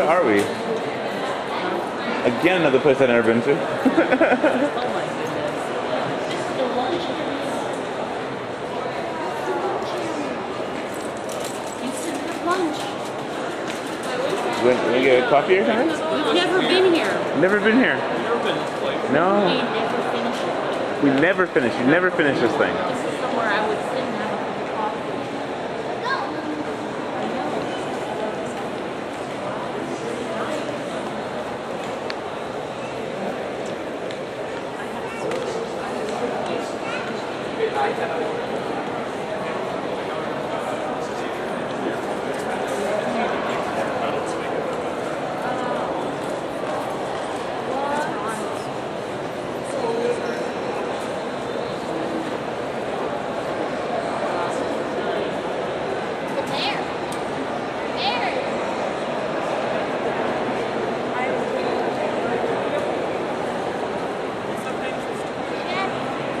Where are we? Again, another place I've never been to. Oh my goodness. This is the lunch area. You said have lunch. You want, want to get a coffee or something? We've never been here. Never been here. We No, never finished it. we never finished. You never finished this thing. This is somewhere I would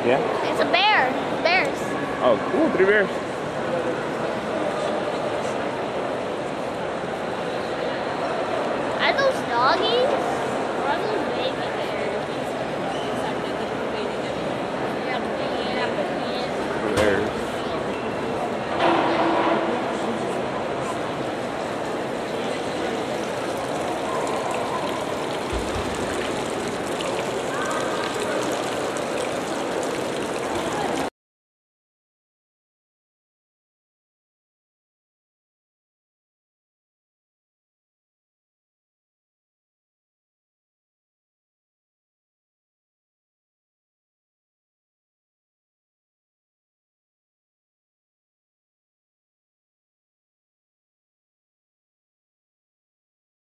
Yeah? It's a bear. Bears. Oh, cool. Three bears. Are those doggies?